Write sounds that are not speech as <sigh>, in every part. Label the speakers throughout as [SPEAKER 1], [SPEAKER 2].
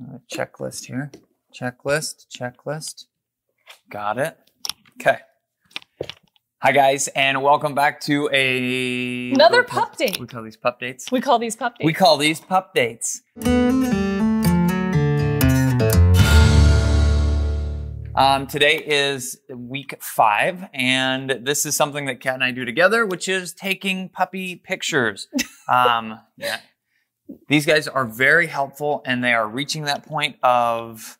[SPEAKER 1] Uh, checklist here. Checklist, checklist. Got it. Okay. Hi guys, and welcome back to a
[SPEAKER 2] Another pup date.
[SPEAKER 1] We call these pup dates.
[SPEAKER 2] We call these pup dates.
[SPEAKER 1] We call these pup dates. Um, today is week five, and this is something that Kat and I do together, which is taking puppy pictures. <laughs> Um, yeah. These guys are very helpful, and they are reaching that point of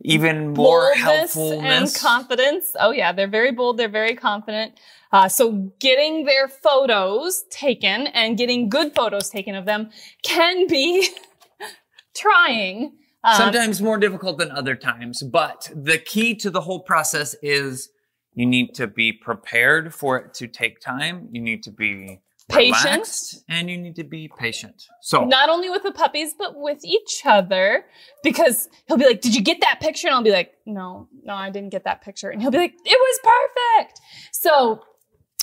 [SPEAKER 1] even more
[SPEAKER 2] Boldness
[SPEAKER 1] helpfulness.
[SPEAKER 2] and confidence. Oh yeah, they're very bold. They're very confident. Uh, so getting their photos taken and getting good photos taken of them can be <laughs> trying. Um,
[SPEAKER 1] Sometimes more difficult than other times, but the key to the whole process is you need to be prepared for it to take time. You need to be
[SPEAKER 2] Patient.
[SPEAKER 1] and you need to be patient. So
[SPEAKER 2] not only with the puppies, but with each other. Because he'll be like, Did you get that picture? And I'll be like, No, no, I didn't get that picture. And he'll be like, It was perfect. So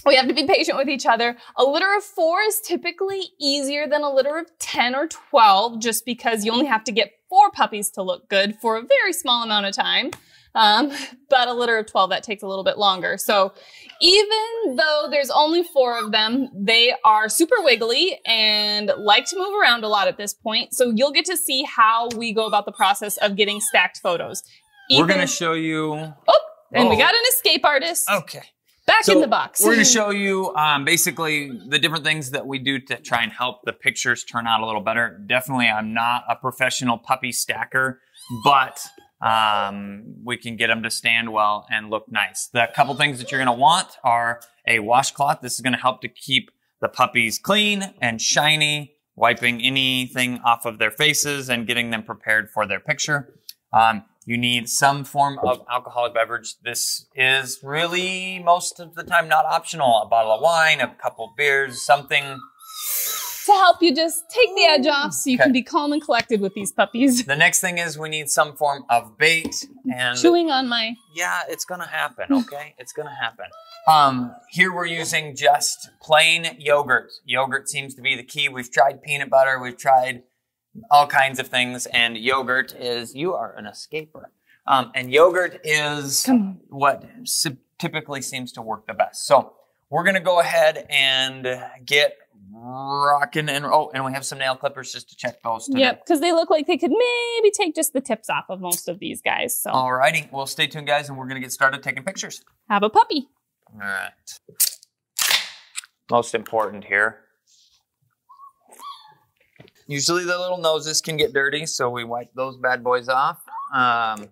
[SPEAKER 2] we have to be patient with each other. A litter of four is typically easier than a litter of 10 or 12, just because you only have to get four puppies to look good for a very small amount of time. Um, <laughs> but a litter of 12, that takes a little bit longer. So even though there's only four of them, they are super wiggly and like to move around a lot at this point. So you'll get to see how we go about the process of getting stacked photos.
[SPEAKER 1] we're going to show you.
[SPEAKER 2] Oh, and we
[SPEAKER 1] Oh.
[SPEAKER 2] got an escape artist
[SPEAKER 1] Okay.
[SPEAKER 2] back
[SPEAKER 1] So
[SPEAKER 2] in the box.
[SPEAKER 1] We're going to show you um, basically the different things that we do to try and help the pictures turn out a little better. Definitely, I'm not a professional puppy stacker, but um, we can get them to stand well and look nice. The couple things that you're going to want are a washcloth. This is going to help to keep the puppies clean and shiny, wiping anything off of their faces and getting them prepared for their picture. Um, you need some form of alcoholic beverage. This is really most of the time not optional. A bottle of wine, a couple beers, something.
[SPEAKER 2] To help you just take the edge off so you
[SPEAKER 1] Okay.
[SPEAKER 2] can be calm and collected with these puppies.
[SPEAKER 1] The next thing is we need some form of bait and
[SPEAKER 2] Chewing on my
[SPEAKER 1] yeah, it's gonna happen, okay? it's gonna happen. Um, here we're using just plain yogurt. Yogurt seems to be the key. We've tried peanut butter, we've tried all kinds of things, and yogurt is you are an escaper. Um, and yogurt is what typically seems to work the best. So we're gonna go ahead and get rocking and oh, and we have some nail clippers just to check those. Today.
[SPEAKER 2] Yep, because they look like they could maybe take just the tips off of most of these guys. So
[SPEAKER 1] Alrighty, well, stay tuned, guys, and we're gonna get started taking pictures.
[SPEAKER 2] have a puppy.
[SPEAKER 1] All right. Most important here. Usually the little noses can get dirty, so we wipe those bad boys off. Um,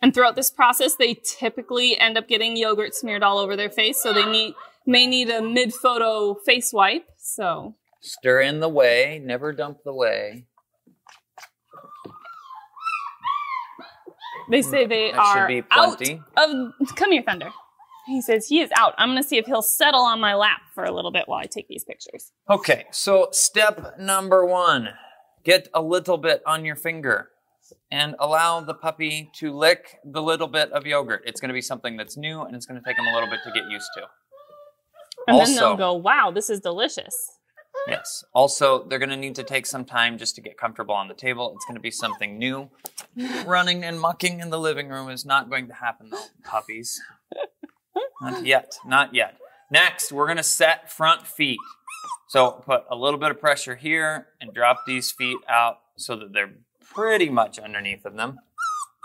[SPEAKER 2] And throughout this process, they typically end up getting yogurt smeared all over their face, so they need may need a mid photo face wipe. So
[SPEAKER 1] stir in the whey, never dump the whey.
[SPEAKER 2] they say they
[SPEAKER 1] Hmm. That should
[SPEAKER 2] are
[SPEAKER 1] be
[SPEAKER 2] out
[SPEAKER 1] plenty.
[SPEAKER 2] of. Come here, Thunder. He says he is out. I'm gonna see if he'll settle on my lap for a little bit while I take these pictures.
[SPEAKER 1] Okay, so step number one get a little bit on your finger and allow the puppy to lick the little bit of yogurt. It's going to be something that's new and it's going to take them a little bit to get used to.
[SPEAKER 2] And then they'll go, "Wow, this is delicious."
[SPEAKER 1] Yes. Also, they're going to need to take some time just to get comfortable on the table. It's going to be something new. Running and mucking in the living room is not going to happen, though, puppies. Not yet. Not yet. Next, we're going to set front feet. So put a little bit of pressure here and drop these feet out so that they're pretty much underneath of them.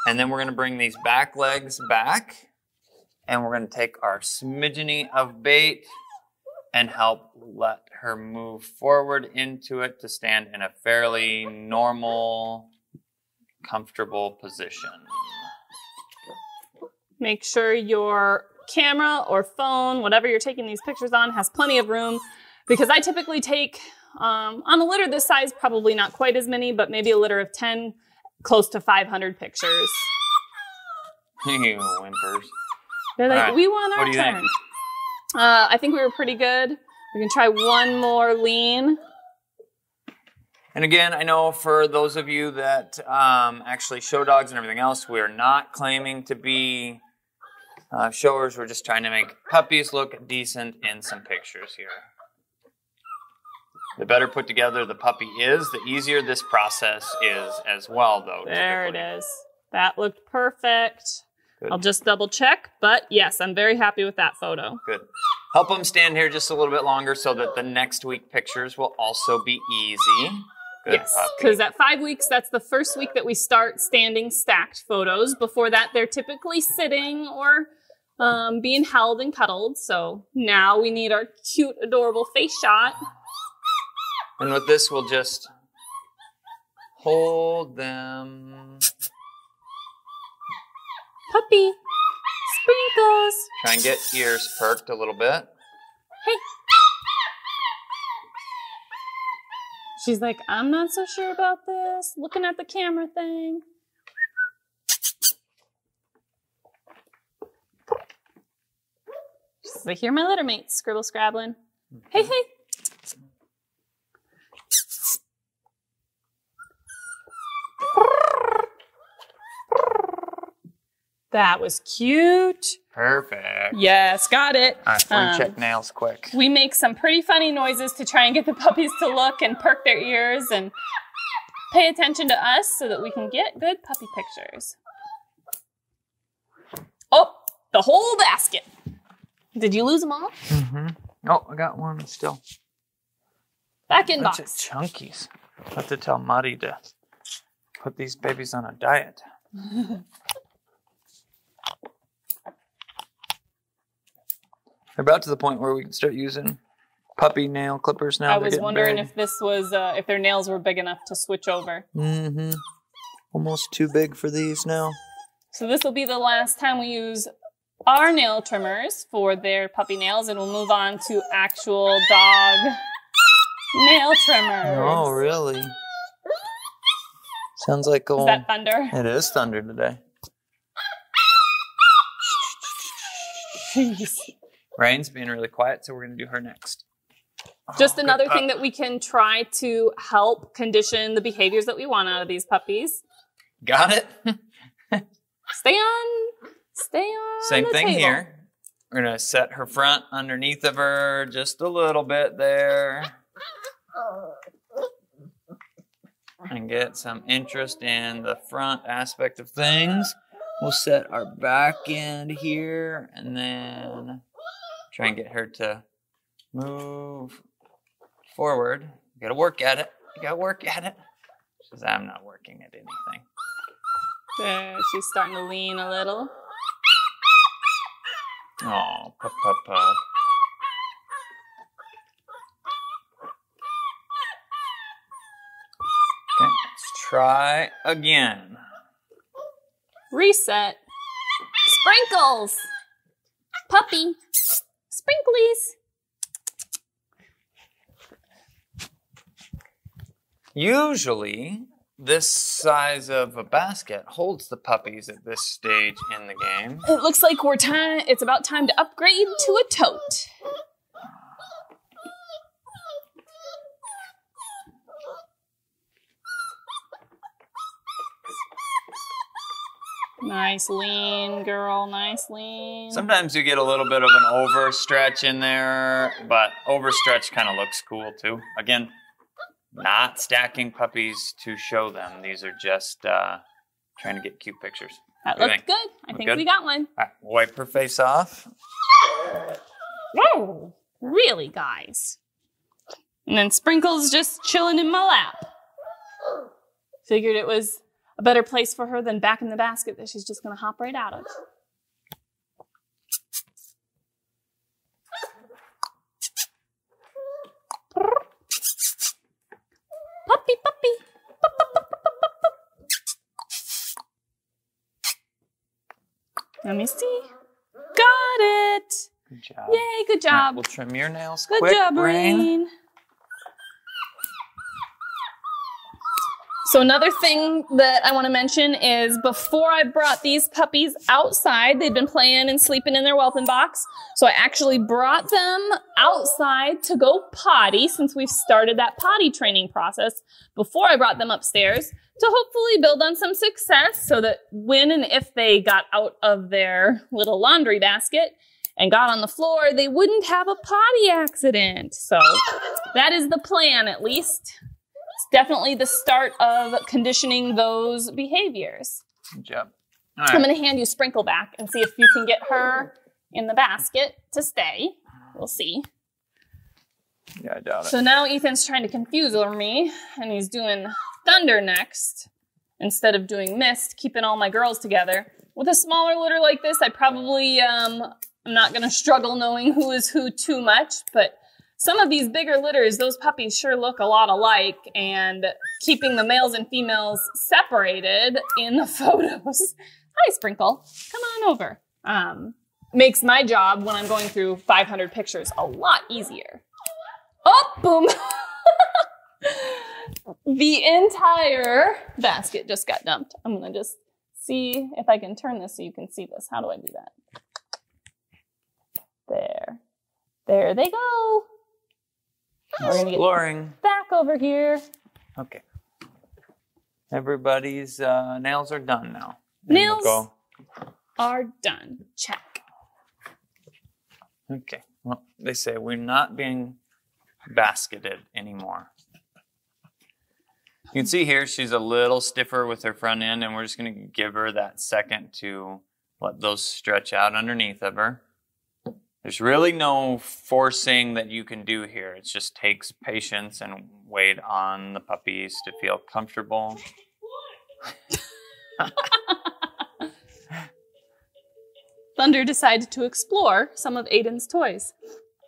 [SPEAKER 1] And then we're going to bring these back legs back. And we're going to take our smidgeny of bait and help let her move forward into it to stand in a fairly normal, comfortable position.
[SPEAKER 2] Make sure your camera or phone, whatever you're taking these pictures on, has plenty of room. Because I typically take, um, on a litter this size, probably not quite as many, but maybe a litter of 10, close to 500 pictures. <laughs>
[SPEAKER 1] You whimpers.
[SPEAKER 2] They're like,
[SPEAKER 1] right.
[SPEAKER 2] we want our
[SPEAKER 1] What do you
[SPEAKER 2] turn.
[SPEAKER 1] think?
[SPEAKER 2] Uh, I think we were pretty good. We can try one more lean.
[SPEAKER 1] And again, I know for those of you that um, actually show dogs and everything else, we're not claiming to be uh, showers. We're just trying to make puppies look decent in some pictures here. The better put together the puppy is, the easier this process is as well, though.
[SPEAKER 2] There it
[SPEAKER 1] typically.
[SPEAKER 2] is. That looked perfect.
[SPEAKER 1] Good.
[SPEAKER 2] I'll just double check, but yes, I'm very happy with that photo.
[SPEAKER 1] Good. Help them stand here just a little bit longer so that the next week pictures will also be easy. Good
[SPEAKER 2] yes, because at five weeks, that's the first week that we start standing stacked photos. Before that, they're typically sitting or um, being held and cuddled. So now we need our cute, adorable face shot.
[SPEAKER 1] And with this, we'll just hold them.
[SPEAKER 2] Puppy, sprinkles.
[SPEAKER 1] Try and get ears perked a little bit.
[SPEAKER 2] Hey. She's like, I'm not so sure about this. Looking at the camera thing. She's like, here my litter mates, scribble scrabbling. Mm-hmm. Hey, hey. That was cute.
[SPEAKER 1] Perfect.
[SPEAKER 2] Yes, got it.
[SPEAKER 1] All right, we're
[SPEAKER 2] Um,
[SPEAKER 1] check nails quick.
[SPEAKER 2] We make some pretty funny noises to try and get the puppies to look and perk their ears and pay attention to us so that we can get good puppy pictures. Oh, the whole basket. Did you lose them all?
[SPEAKER 1] Mm-hmm. Oh, I got one still.
[SPEAKER 2] Back in
[SPEAKER 1] Bunch of
[SPEAKER 2] box.
[SPEAKER 1] chunkies. I have to tell Muddy to put these babies on a diet. <laughs> about to the point where we can start using puppy nail clippers now.
[SPEAKER 2] I was wondering if this was uh, if their nails were big enough to switch over.
[SPEAKER 1] Mm-hmm. Almost too big for these now.
[SPEAKER 2] So this will be the last time we use our nail trimmers for their puppy nails, and we'll move on to actual dog nail trimmers.
[SPEAKER 1] Oh, really? Sounds like
[SPEAKER 2] Is
[SPEAKER 1] old.
[SPEAKER 2] that thunder?
[SPEAKER 1] It is thunder today. <laughs> <laughs>
[SPEAKER 2] Jeez.
[SPEAKER 1] Rain's being really quiet, so we're gonna do her next.
[SPEAKER 2] Just
[SPEAKER 1] Oh,
[SPEAKER 2] another
[SPEAKER 1] pup.
[SPEAKER 2] thing that we can try to help condition the behaviors that we want out of these puppies.
[SPEAKER 1] Got it. <laughs>
[SPEAKER 2] Stay on, stay on.
[SPEAKER 1] Same
[SPEAKER 2] the
[SPEAKER 1] thing
[SPEAKER 2] table.
[SPEAKER 1] here. We're gonna set her front underneath of her just a little bit there. And get some interest in the front aspect of things. We'll set our back end here and then try and get her to move forward. You gotta work at it. You gotta work at it. She says, I'm not working at anything.
[SPEAKER 2] There, she's starting to lean a little.
[SPEAKER 1] Oh, pup, pup, pup. Okay, let's try again.
[SPEAKER 2] Reset. Sprinkles. Puppy. Sprinklies.
[SPEAKER 1] Usually, this size of a basket holds the puppies at this stage in the game.
[SPEAKER 2] It looks like we're time. It's about time to upgrade to a tote. Nice lean, girl. Nice lean.
[SPEAKER 1] Sometimes you get a little bit of an overstretch in there, but overstretch kind of looks cool too. Again, not stacking puppies to show them. These are just uh, trying to get cute pictures.
[SPEAKER 2] that
[SPEAKER 1] What do you
[SPEAKER 2] looked
[SPEAKER 1] think?
[SPEAKER 2] good. I
[SPEAKER 1] Look
[SPEAKER 2] think
[SPEAKER 1] good?
[SPEAKER 2] we got one.
[SPEAKER 1] All right, wipe her face off.
[SPEAKER 2] Whoa, really, guys? And then Sprinkles just chilling in my lap. Figured it was a better place for her than back in the basket that she's just gonna hop right out of. Puppy, puppy. Pup, pup, pup, pup, pup, pup. Let me see. Got it.
[SPEAKER 1] Good job.
[SPEAKER 2] Yay, good
[SPEAKER 1] All right,
[SPEAKER 2] job.
[SPEAKER 1] we'll trim your nails
[SPEAKER 2] Good
[SPEAKER 1] quick,
[SPEAKER 2] job,
[SPEAKER 1] Rain.
[SPEAKER 2] Rain. So another thing that I want to mention is before I brought these puppies outside, they'd been playing and sleeping in their whelping box. So I actually brought them outside to go potty since we've started that potty training process before I brought them upstairs to hopefully build on some success so that when and if they got out of their little laundry basket and got on the floor, they wouldn't have a potty accident. So that is the plan, at least. Definitely the start of conditioning those behaviors.
[SPEAKER 1] Good job.
[SPEAKER 2] I'm going to hand you Sprinkle back and see if you can get her in the basket to stay. We'll see.
[SPEAKER 1] Yeah, I doubt it.
[SPEAKER 2] So now Ethan's trying to confuse over me, and he's doing Thunder next instead of doing Mist, keeping all my girls together. With a smaller litter like this, I probably um, I'm not going to struggle knowing who is who too much, but some of these bigger litters, those puppies sure look a lot alike, and keeping the males and females separated in the <laughs> photos. Hi, Sprinkle. Come on over. Um, makes my job when I'm going through 500 pictures a lot easier. Oh, boom. <laughs> the entire basket just got dumped. I'm going to just see if I can turn this so you can see this. How do I do that? There. There they go. We're going to get
[SPEAKER 1] Exploring.
[SPEAKER 2] back over here.
[SPEAKER 1] Okay. Everybody's uh, nails are done now. We'll
[SPEAKER 2] Nails? Are done. Check.
[SPEAKER 1] Okay. Well, they say we're not being basketed anymore. You can see here she's a little stiffer with her front end, and we're just going to give her that second to let those stretch out underneath of her. There's really no forcing that you can do here. It just takes patience and wait on the puppies to feel comfortable.
[SPEAKER 2] Thunder decided to explore some of Aiden's toys.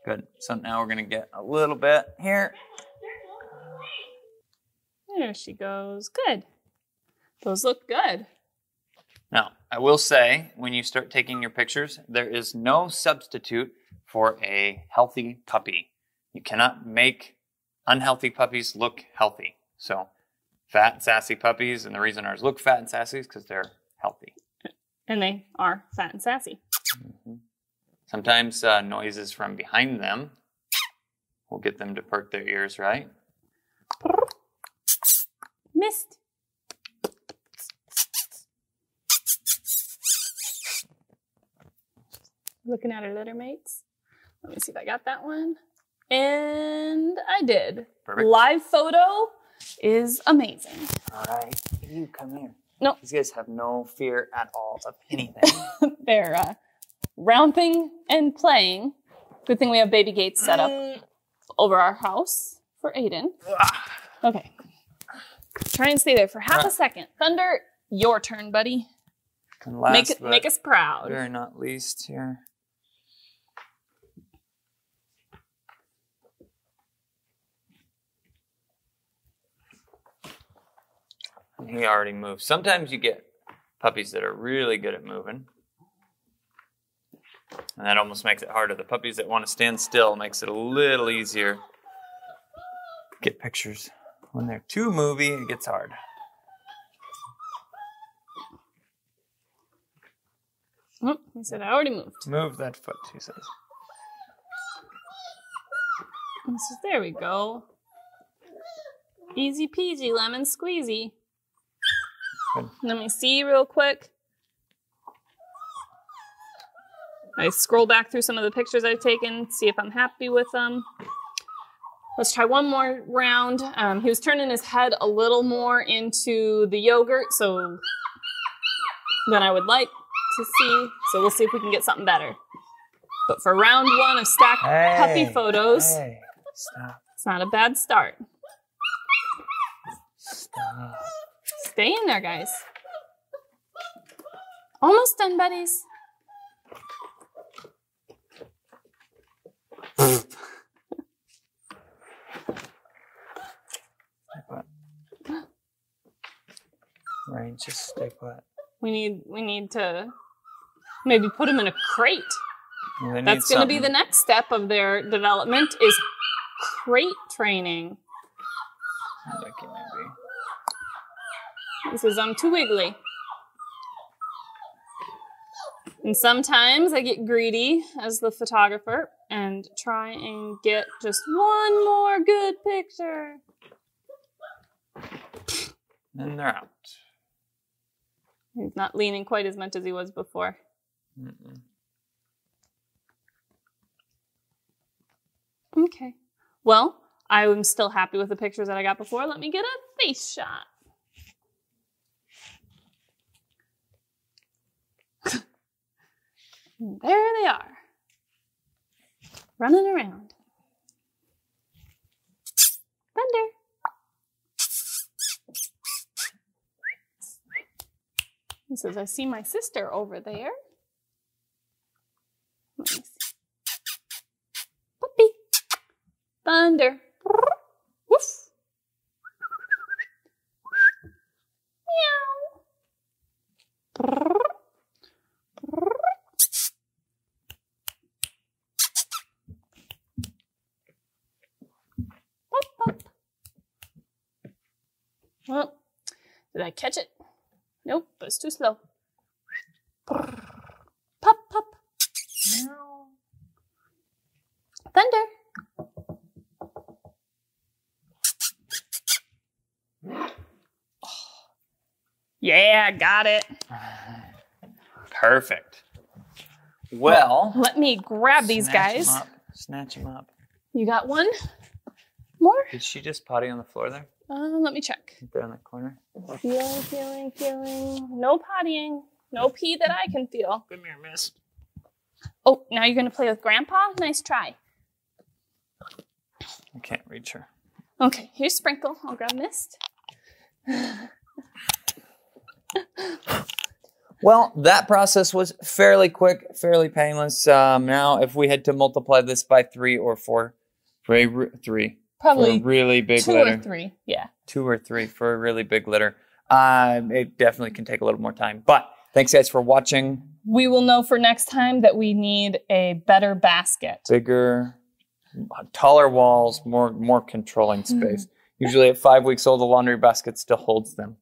[SPEAKER 1] Good. So now we're going to get a little bit here.
[SPEAKER 2] There she goes. Good. Those look good.
[SPEAKER 1] Now, I will say, when you start taking your pictures, there is no substitute for a healthy puppy. You cannot make unhealthy puppies look healthy. So, fat, sassy puppies, and the reason ours look fat and sassy is because they're healthy.
[SPEAKER 2] And they are fat and sassy.
[SPEAKER 1] Sometimes uh, noises from behind them will get them to perk their ears, right?
[SPEAKER 2] Mist. Looking at our litter mates. Let me see if I got that one. And I did.
[SPEAKER 1] Perfect.
[SPEAKER 2] Live photo is amazing.
[SPEAKER 1] All right. You come here.
[SPEAKER 2] Nope.
[SPEAKER 1] These guys have no fear at all of anything. <laughs>
[SPEAKER 2] They're uh, romping and playing. Good thing we have baby gates set up mm. over our house for Aiden. Ah. Okay. Try and stay there for half a ah. second. Thunder, your turn, buddy.
[SPEAKER 1] And last,
[SPEAKER 2] make it, make us proud.
[SPEAKER 1] very not least here. He already moved. Sometimes you get puppies that are really good at moving. And that almost makes it harder. The puppies that want to stand still makes it a little easier to get pictures. When they're too movie, it gets hard.
[SPEAKER 2] Oh, he said I already moved.
[SPEAKER 1] Move that foot, he says.
[SPEAKER 2] He says, there we go. Easy peasy, lemon squeezy. Let me see real quick. I scroll back through some of the pictures I've taken, see if I'm happy with them. Let's try one more round. Um, he was turning his head a little more into the yogurt, so than I would like to see. So we'll see if we can get something better. But for round one of stacked puppy photos,
[SPEAKER 1] Hey, stop.
[SPEAKER 2] it's not a bad start.
[SPEAKER 1] Stop.
[SPEAKER 2] Stay in there, guys. Almost done, buddies.
[SPEAKER 1] Stay put. Rain, just stay put.
[SPEAKER 2] We need we need to maybe put them in a crate. That's going to be the next step of their development is crate training.
[SPEAKER 1] Lucky maybe.
[SPEAKER 2] He says I'm um, too wiggly. And sometimes I get greedy as the photographer and try and get just one more good picture.
[SPEAKER 1] And they're out.
[SPEAKER 2] He's not leaning quite as much as he was before.
[SPEAKER 1] Mm-mm.
[SPEAKER 2] Okay. Well, I am still happy with the pictures that I got before. Let me get a face shot. There they are. Running around. Thunder. He says, I see my sister over there. Let me see. Puppy. Thunder. Woof. Meow. Pop, pop. Well, did I catch it? Nope, but it's too slow. Pop, pop. Thunder. Yeah, got it.
[SPEAKER 1] Perfect. Well,
[SPEAKER 2] Let me grab these
[SPEAKER 1] snatch 'em
[SPEAKER 2] guys.
[SPEAKER 1] up, Snatch them up.
[SPEAKER 2] You got one more?
[SPEAKER 1] Did she just potty on the floor there?
[SPEAKER 2] Uh, let me check.
[SPEAKER 1] Right There in the corner.
[SPEAKER 2] Feeling, feeling, feeling. No pottying. No pee that I can feel.
[SPEAKER 1] Come here, miss.
[SPEAKER 2] Oh, now you're gonna play with Grandpa? Nice try.
[SPEAKER 1] I can't reach her.
[SPEAKER 2] Okay, here's Sprinkle. I'll grab Mist.
[SPEAKER 1] Well, that process was fairly quick, fairly painless. Um, now, if we had to multiply this by three or four, for a re- three, for a
[SPEAKER 2] Probably
[SPEAKER 1] really big
[SPEAKER 2] two
[SPEAKER 1] litter,
[SPEAKER 2] or three. Yeah.
[SPEAKER 1] two or three for a really big litter, um, it definitely can take a little more time. But thanks, guys, for watching.
[SPEAKER 2] We will know for next time that we need a better basket.
[SPEAKER 1] Bigger, taller walls, more more controlling space. Usually, at five weeks old, the laundry basket still holds them.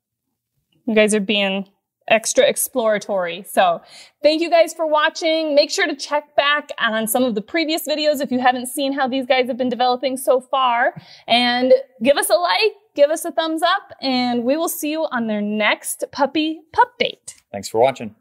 [SPEAKER 2] You guys are being extra exploratory. So thank you guys for watching. Make sure to check back on some of the previous videos if you haven't seen how these guys have been developing so far. And give us a like, give us a thumbs up, and we will see you on their next puppy pup date.
[SPEAKER 1] Thanks for watching.